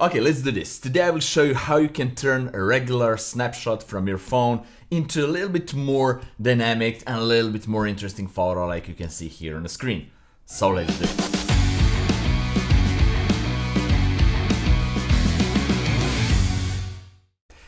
Okay, let's do this. Today I will show you how you can turn a regular snapshot from your phone into a little bit more dynamic and a little bit more interesting photo like you can see here on the screen. So let's do it.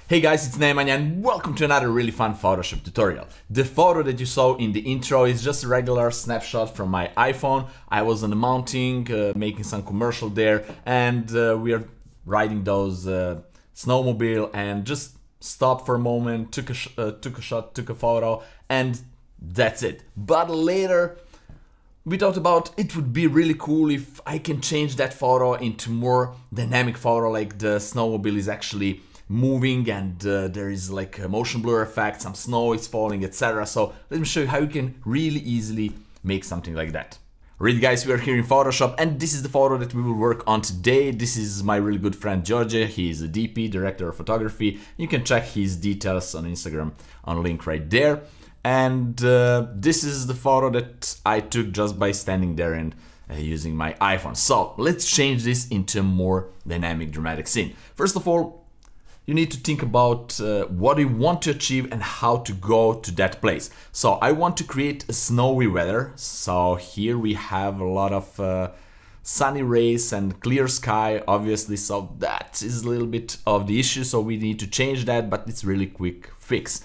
Hey guys, it's Nemanja and welcome to another really fun Photoshop tutorial. The photo that you saw in the intro is just a regular snapshot from my iPhone. I was on the mountain, uh, making some commercial there, and uh, we are riding those uh, snowmobile and just stopped for a moment, took a uh, took a shot, took a photo, and that's it. But later we talked about it would be really cool if I can change that photo into more dynamic photo like the snowmobile is actually moving and uh, there is like a motion blur effect, some snow is falling, etc. So let me show you how you can really easily make something like that. Alright guys, we are here in Photoshop and this is the photo that we will work on today. This is my really good friend George, he is a DP, Director of Photography. You can check his details on Instagram on link right there. And uh, this is the photo that I took just by standing there and uh, using my iPhone. So let's change this into a more dynamic dramatic scene. First of all, you need to think about uh, what you want to achieve and how to go to that place. So I want to create a snowy weather. So here we have a lot of uh, sunny rays and clear sky, obviously. So that is a little bit of the issue. So we need to change that, but it's really quick fix.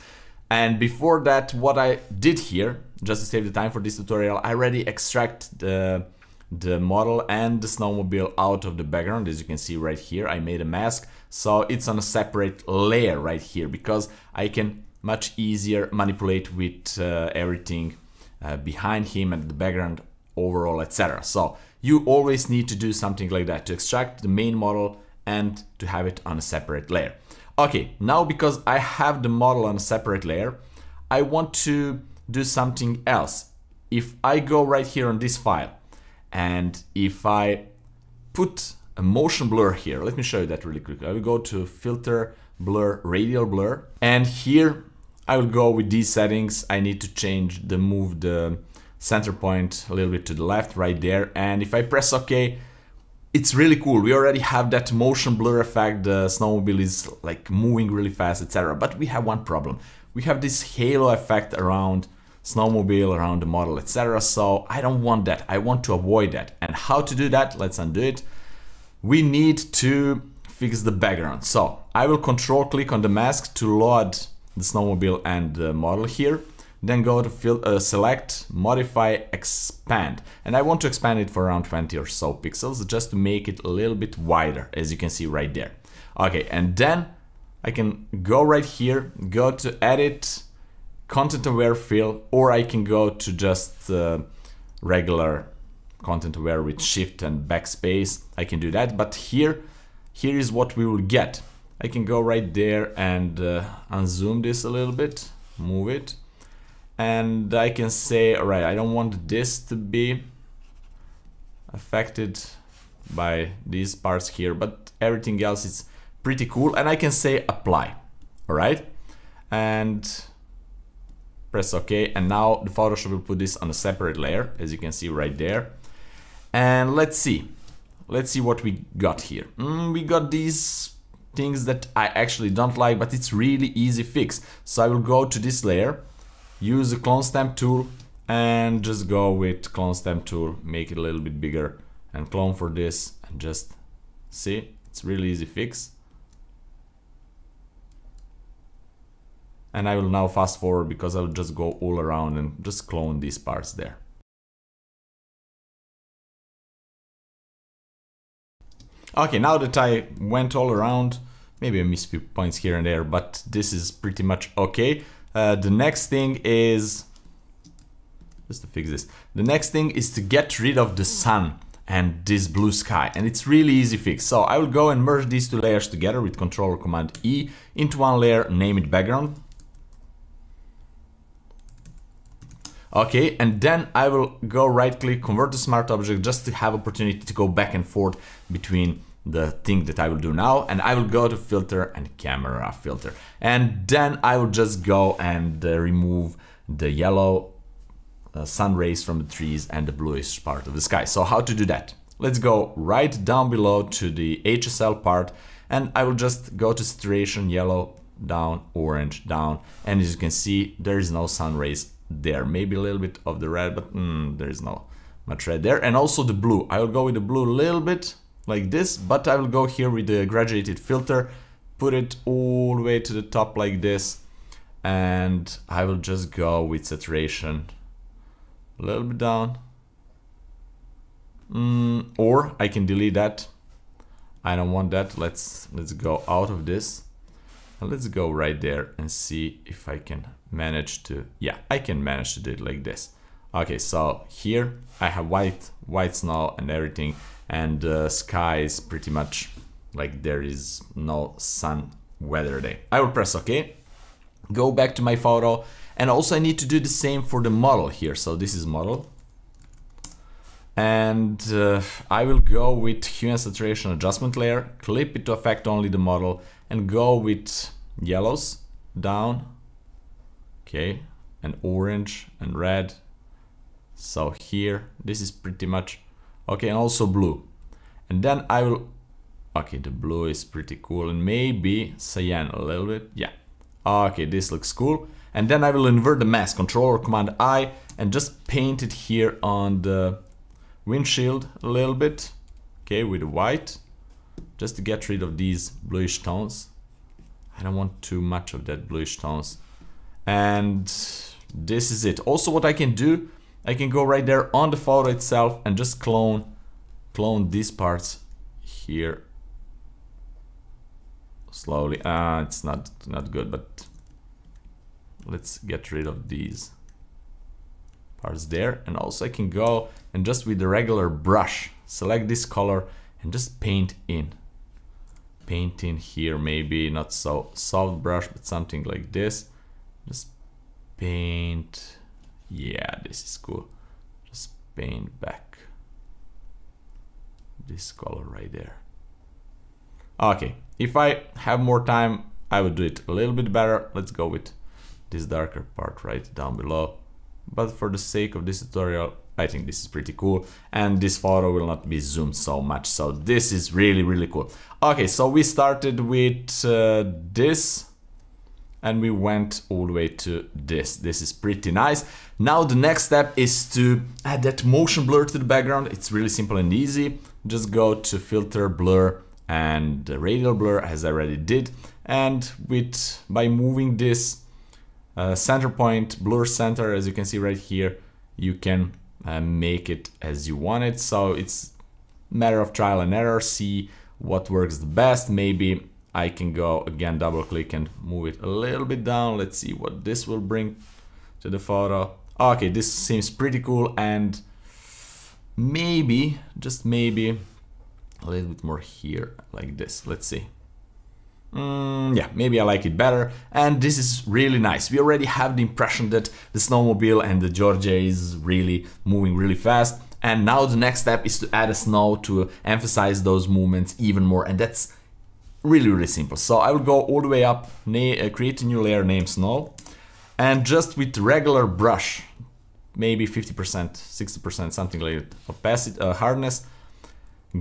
And before that, what I did here, just to save the time for this tutorial, I already extract the the model and the snowmobile out of the background as you can see right here I made a mask so it's on a separate layer right here because I can much easier manipulate with uh, everything uh, behind him and the background overall etc so you always need to do something like that to extract the main model and to have it on a separate layer. Okay now because I have the model on a separate layer I want to do something else. If I go right here on this file and if I put a motion blur here, let me show you that really quick. I will go to filter, blur, radial blur. And here I will go with these settings. I need to change the move the center point a little bit to the left right there. And if I press OK, it's really cool. We already have that motion blur effect. The snowmobile is like moving really fast, etc. But we have one problem. We have this halo effect around snowmobile around the model, etc. So I don't want that. I want to avoid that. And how to do that? Let's undo it. We need to fix the background. So I will control click on the mask to load the snowmobile and the model here. Then go to fill, uh, select, modify, expand. And I want to expand it for around 20 or so pixels just to make it a little bit wider, as you can see right there. Okay, and then I can go right here, go to edit, content aware fill or I can go to just uh, regular content aware with shift and backspace I can do that. But here here is what we will get. I can go right there and uh, unzoom this a little bit move it. And I can say alright I don't want this to be affected by these parts here but everything else is pretty cool. And I can say apply alright and press OK, and now the Photoshop will put this on a separate layer, as you can see right there. And let's see, let's see what we got here. Mm, we got these things that I actually don't like, but it's really easy fix. So I will go to this layer, use the clone stamp tool, and just go with clone stamp tool, make it a little bit bigger, and clone for this, and just see, it's really easy fix. and I will now fast forward because I'll just go all around and just clone these parts there. Okay, now that I went all around, maybe I missed a few points here and there, but this is pretty much okay. Uh, the next thing is, just to fix this, the next thing is to get rid of the sun and this blue sky and it's really easy fix. So I will go and merge these two layers together with control command E into one layer name it background Okay, and then I will go right click, convert to smart object just to have opportunity to go back and forth between the thing that I will do now and I will go to filter and camera filter and then I will just go and uh, remove the yellow uh, sun rays from the trees and the bluish part of the sky. So how to do that? let's go right down below to the HSL part and I will just go to saturation yellow down orange down and as you can see there is no sun rays there. Maybe a little bit of the red but mm, there is no much red there. And also the blue. I will go with the blue a little bit like this but I will go here with the graduated filter put it all the way to the top like this and I will just go with saturation a little bit down. Mm, or I can delete that. I don't want that. Let's let's go out of this let's go right there and see if I can manage to yeah I can manage to do it like this. Okay so here I have white white snow and everything and the sky is pretty much like there is no sun weather day. I will press OK go back to my photo and also I need to do the same for the model here. So this is model. And uh, I will go with hue and saturation adjustment layer, clip it to affect only the model and go with yellows down, okay, and orange and red. So here, this is pretty much, okay, and also blue. And then I will, okay, the blue is pretty cool and maybe cyan a little bit, yeah. Okay, this looks cool. And then I will invert the mask, Control or Command I, and just paint it here on the windshield a little bit, okay, with white, just to get rid of these bluish tones. I don't want too much of that bluish tones. And this is it. Also what I can do, I can go right there on the photo itself and just clone, clone these parts here slowly. Ah, uh, it's not, not good, but let's get rid of these parts there and also I can go and just with the regular brush select this color and just paint in. Paint in here maybe not so soft brush but something like this. Just paint. Yeah this is cool. Just paint back this color right there. Okay if I have more time I would do it a little bit better. Let's go with this darker part right down below. But for the sake of this tutorial I think this is pretty cool. And this photo will not be zoomed so much so this is really really cool. Okay so we started with uh, this and we went all the way to this. This is pretty nice. Now the next step is to add that motion blur to the background. It's really simple and easy. Just go to filter blur and radial blur as I already did. And with by moving this uh, center point, blur center, as you can see right here, you can uh, make it as you want it. So it's matter of trial and error, see what works the best. Maybe I can go again, double click and move it a little bit down. Let's see what this will bring to the photo. Okay, this seems pretty cool and maybe, just maybe, a little bit more here like this. Let's see. Mm, yeah, maybe I like it better. And this is really nice. We already have the impression that the snowmobile and the Georgia is really moving really fast. And now the next step is to add a snow to emphasize those movements even more. And that's really, really simple. So I will go all the way up, uh, create a new layer named snow. And just with regular brush, maybe 50%, 60%, something like that, opacity, uh, hardness,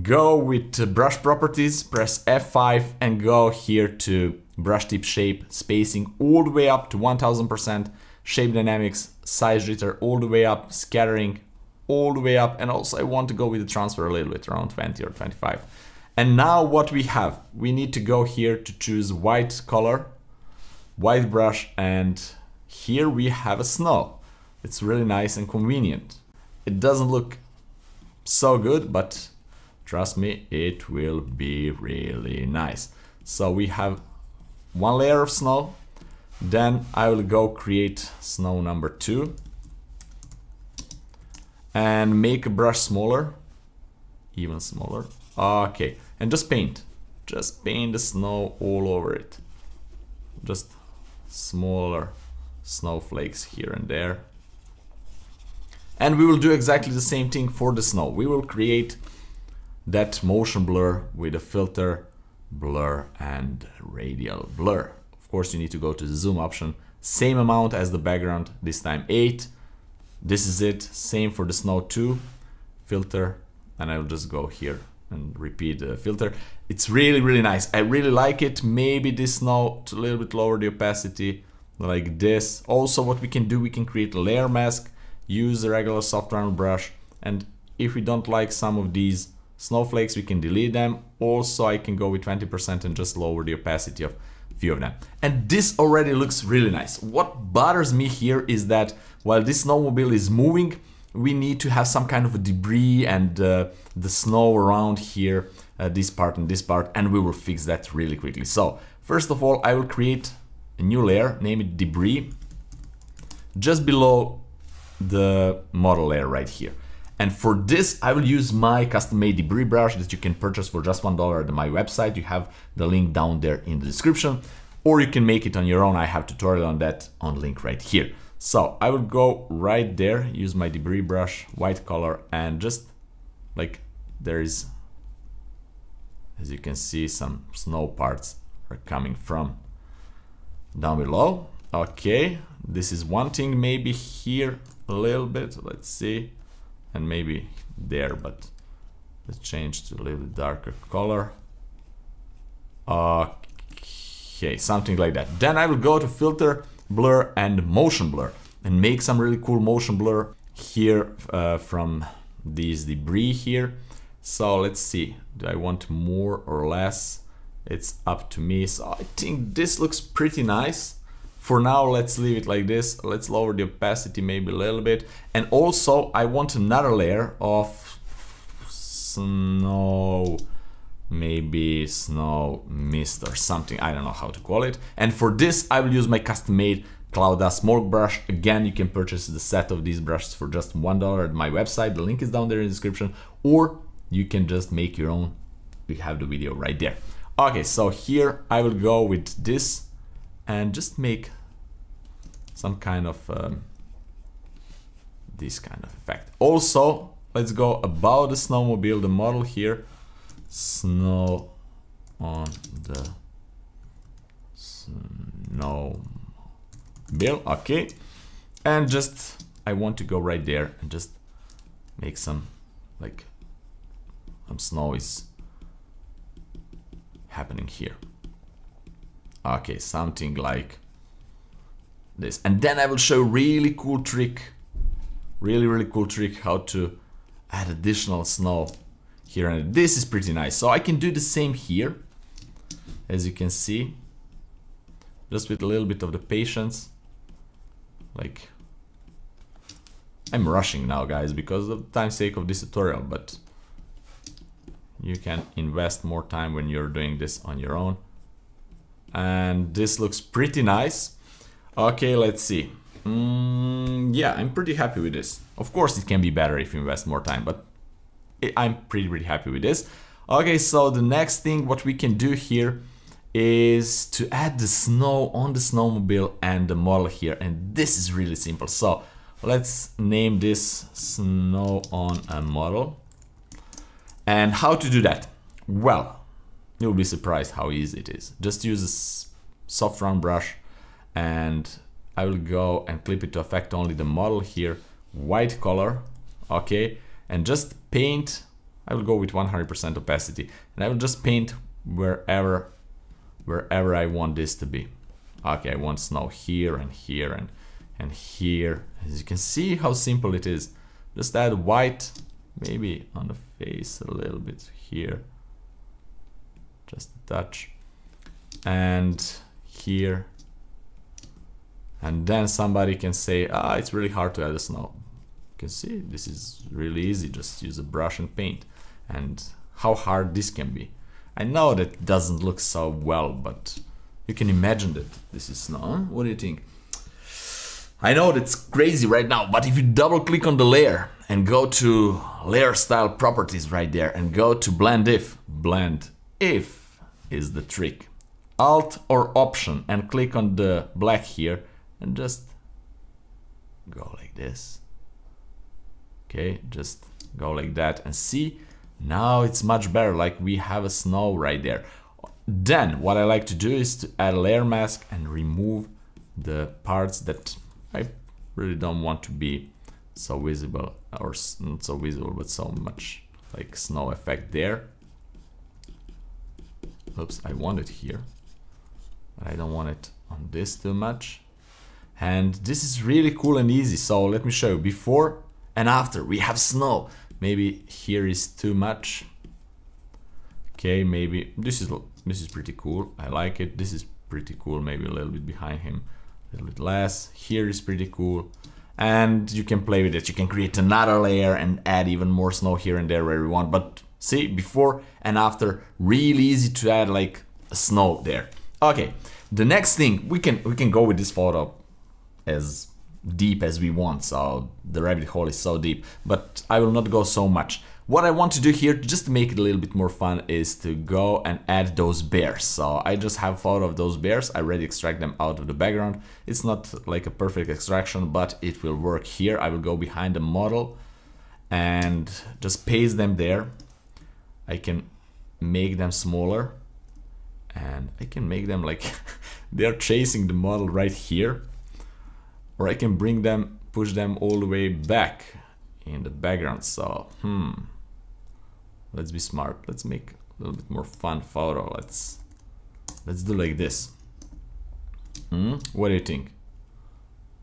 Go with brush properties, press F5 and go here to brush tip shape, spacing all the way up to 1000%, shape dynamics, size jitter all the way up, scattering all the way up. And also I want to go with the transfer a little bit around 20 or 25. And now what we have, we need to go here to choose white color, white brush, and here we have a snow. It's really nice and convenient. It doesn't look so good, but Trust me, it will be really nice. So we have one layer of snow. Then I will go create snow number two and make a brush smaller, even smaller. Okay, and just paint. Just paint the snow all over it. Just smaller snowflakes here and there. And we will do exactly the same thing for the snow. We will create that motion blur with a filter, blur and radial blur. Of course you need to go to the zoom option, same amount as the background, this time 8. This is it, same for the snow 2, filter and I'll just go here and repeat the filter. It's really, really nice. I really like it. Maybe this now to a little bit lower the opacity like this. Also what we can do, we can create a layer mask, use a regular soft round brush. And if we don't like some of these snowflakes, we can delete them. Also, I can go with 20% and just lower the opacity of few of them. And this already looks really nice. What bothers me here is that while this snowmobile is moving, we need to have some kind of a debris and uh, the snow around here, uh, this part and this part, and we will fix that really quickly. So first of all, I will create a new layer, name it debris, just below the model layer right here. And for this, I will use my custom-made debris brush that you can purchase for just $1 at my website. You have the link down there in the description, or you can make it on your own. I have tutorial on that on link right here. So I will go right there, use my debris brush, white color, and just like there is, as you can see, some snow parts are coming from down below. Okay, this is one thing, maybe here a little bit, let's see, and maybe there, but let's change to a little darker color. Okay, something like that. Then I will go to filter, blur and motion blur and make some really cool motion blur here uh, from these debris here. So let's see, do I want more or less? It's up to me. So I think this looks pretty nice. For now, let's leave it like this. Let's lower the opacity maybe a little bit. And also I want another layer of snow, maybe snow mist or something. I don't know how to call it. And for this, I will use my custom-made Cloud Dust Smoke Brush. Again, you can purchase the set of these brushes for just $1 at my website. The link is down there in the description. Or you can just make your own. We have the video right there. Okay, so here I will go with this and just make some kind of um, this kind of effect. Also, let's go about the snowmobile, the model here. Snow on the snow bill, okay. And just, I want to go right there and just make some, like, some snow is happening here. Okay, something like this. And then I will show really cool trick, really, really cool trick how to add additional snow here. And this is pretty nice. So I can do the same here, as you can see, just with a little bit of the patience. Like, I'm rushing now, guys, because of the time sake of this tutorial, but you can invest more time when you're doing this on your own. And this looks pretty nice. Okay, let's see. Mm, yeah, I'm pretty happy with this. Of course, it can be better if you invest more time, but I'm pretty, pretty happy with this. Okay, so the next thing what we can do here is to add the snow on the snowmobile and the model here. And this is really simple. So let's name this snow on a model. And how to do that? Well, you'll be surprised how easy it is. Just use a soft round brush and I will go and clip it to affect only the model here, white color, okay, and just paint, I will go with 100% opacity, and I will just paint wherever, wherever I want this to be. Okay, I want snow here and here and, and here. As you can see how simple it is. Just add white, maybe on the face a little bit here, just a touch, and here. And then somebody can say ah it's really hard to add a snow. You can see this is really easy. Just use a brush and paint. And how hard this can be. I know that doesn't look so well but you can imagine that this is snow what do you think? I know that's crazy right now but if you double click on the layer and go to layer style properties right there and go to blend if blend if is the trick. Alt or option and click on the black here and just go like this. Okay just go like that and see. Now it's much better like we have a snow right there. Then what I like to do is to add a layer mask and remove the parts that I really don't want to be so visible or not so visible but so much like snow effect there. Oops, I want it here. I don't want it on this too much. And this is really cool and easy. So let me show you before and after we have snow. Maybe here is too much. Okay, maybe this is this is pretty cool. I like it. This is pretty cool. Maybe a little bit behind him, a little bit less. Here is pretty cool. And you can play with it. You can create another layer and add even more snow here and there where you want. But see, before and after, really easy to add like snow there. Okay, the next thing we can we can go with this photo as deep as we want. So the rabbit hole is so deep, but I will not go so much. What I want to do here, just to make it a little bit more fun, is to go and add those bears. So I just have photo of those bears. I already extract them out of the background. It's not like a perfect extraction, but it will work here. I will go behind the model and just paste them there. I can make them smaller and I can make them like they're chasing the model right here. Or I can bring them push them all the way back in the background. So hmm let's be smart. Let's make a little bit more fun photo. Let's let's do like this. Hmm? what do you think?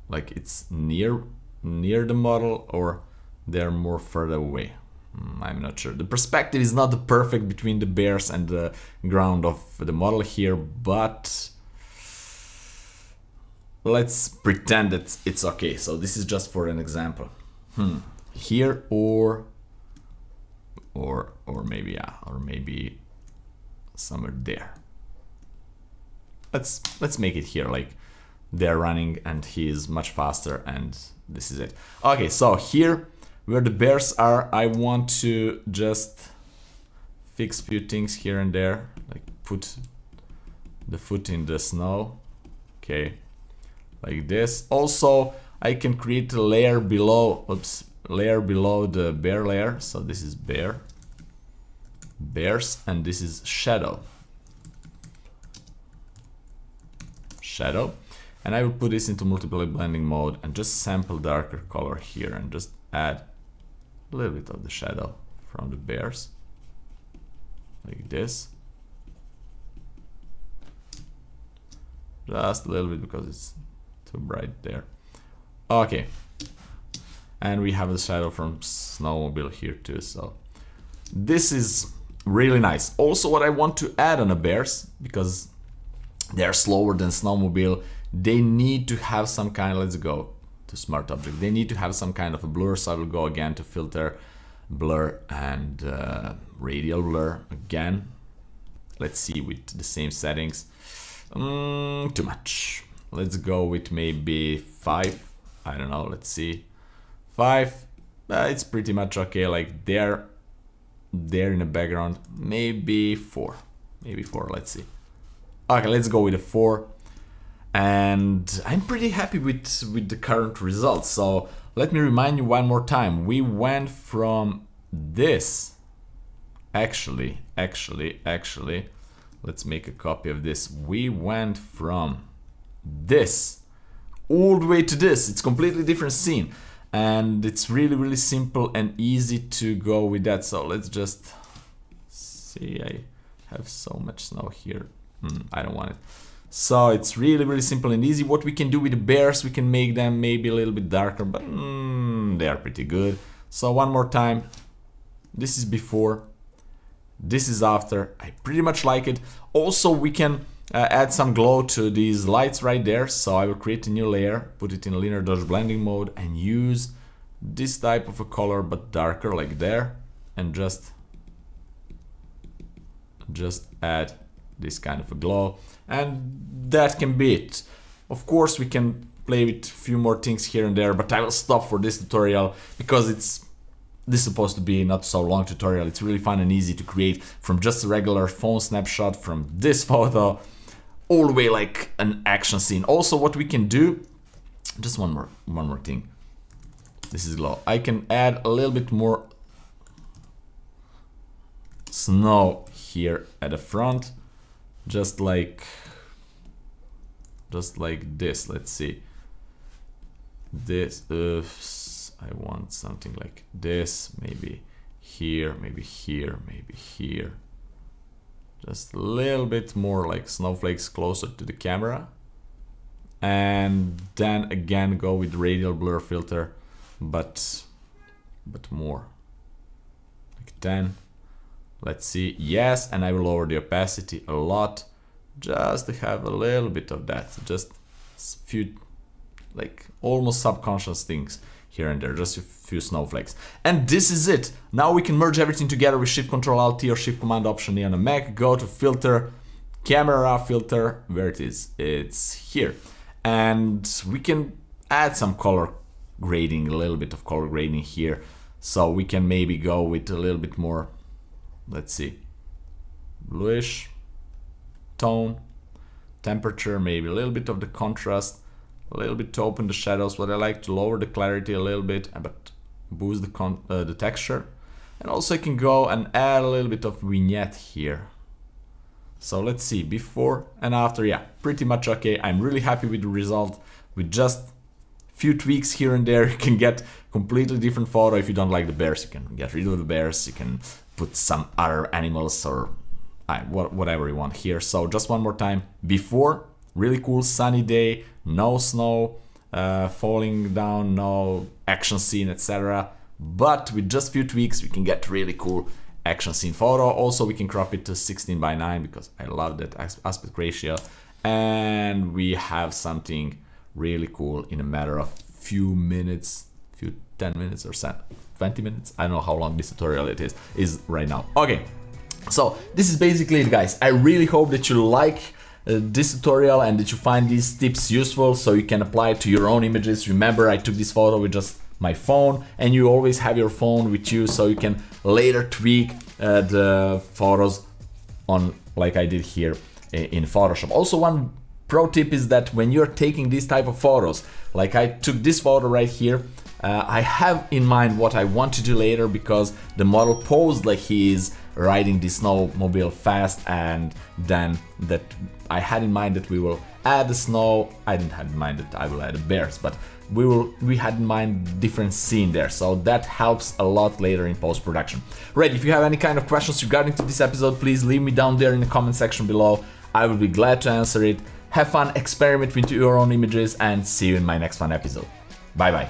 Like it's near near the model or they're more further away I'm not sure. The perspective is not perfect between the bears and the ground of the model here but let's pretend that it's okay. So this is just for an example. Hmm. Here or or or maybe yeah or maybe somewhere there. Let's let's make it here like they're running and he's much faster and this is it. Okay so here where the bears are I want to just fix few things here and there like put the foot in the snow okay like this also I can create a layer below oops layer below the bear layer. So this is bear, bears, and this is shadow. Shadow. And I will put this into multiply blending mode and just sample darker color here and just add a little bit of the shadow from the bears. Like this. Just a little bit because it's too bright there. Okay, and we have the shadow from snowmobile here too so this is really nice also what i want to add on the bears because they're slower than snowmobile they need to have some kind let's go to smart object they need to have some kind of a blur so i will go again to filter blur and uh, radial blur again let's see with the same settings mm, too much let's go with maybe five i don't know let's see Five, uh, it's pretty much okay. Like they're there in the background. Maybe four, maybe four. Let's see. Okay, let's go with a four. And I'm pretty happy with with the current results. So let me remind you one more time. We went from this. Actually, actually, actually, let's make a copy of this. We went from this all the way to this. It's completely different scene and it's really really simple and easy to go with that so let's just see I have so much snow here hmm, I don't want it so it's really really simple and easy. What we can do with the bears we can make them maybe a little bit darker but mm, they are pretty good. So one more time. This is before. This is after. I pretty much like it. Also we can uh, add some glow to these lights right there. So I will create a new layer, put it in linear dodge blending mode and use this type of a color but darker like there. And just just add this kind of a glow and that can be it. Of course we can play with a few more things here and there but I will stop for this tutorial because it's this is supposed to be not so long tutorial. It's really fun and easy to create from just a regular phone snapshot from this photo all the way like an action scene. Also what we can do, just one more, one more thing. This is glow. I can add a little bit more snow here at the front, just like, just like this. Let's see. This, uh, I want something like this, maybe here, maybe here, maybe here. Just a little bit more like snowflakes closer to the camera. And then again go with radial blur filter, but but more. Like 10. Let's see. Yes, and I will lower the opacity a lot just to have a little bit of that. Just few like almost subconscious things here and there, just a few snowflakes. And this is it. Now we can merge everything together with Shift Control Alt T or Shift Command Option E on a Mac. Go to Filter, Camera Filter, where it is. It's here. And we can add some color grading, a little bit of color grading here. So we can maybe go with a little bit more, let's see, bluish tone, temperature, maybe a little bit of the contrast, a little bit to open the shadows. What I like to lower the clarity a little bit, but boost the, uh, the texture. And also I can go and add a little bit of vignette here. So let's see, before and after, yeah, pretty much okay. I'm really happy with the result. With just few tweaks here and there, you can get completely different photo. If you don't like the bears, you can get rid of the bears. You can put some other animals or whatever you want here. So just one more time, before, really cool sunny day, no snow uh, falling down, no action scene, etc. But with just few tweaks, we can get really cool action scene photo. Also, we can crop it to 16 by 9 because I love that aspect ratio. And we have something really cool in a matter of few minutes, few 10 minutes or 20 minutes. I don't know how long this tutorial it is, is right now. Okay, so this is basically it guys. I really hope that you like uh, this tutorial and that you find these tips useful so you can apply it to your own images. Remember I took this photo with just my phone and you always have your phone with you so you can later tweak uh, the photos on like I did here in Photoshop. Also one pro tip is that when you're taking these type of photos, like I took this photo right here, uh, I have in mind what I want to do later because the model posed like he is riding the snowmobile fast and then that I had in mind that we will add the snow. I didn't have in mind that I will add the bears, but we will we had in mind different scene there, so that helps a lot later in post-production. Right, if you have any kind of questions regarding to this episode, please leave me down there in the comment section below. I will be glad to answer it. Have fun, experiment with your own images, and see you in my next fun episode. Bye bye.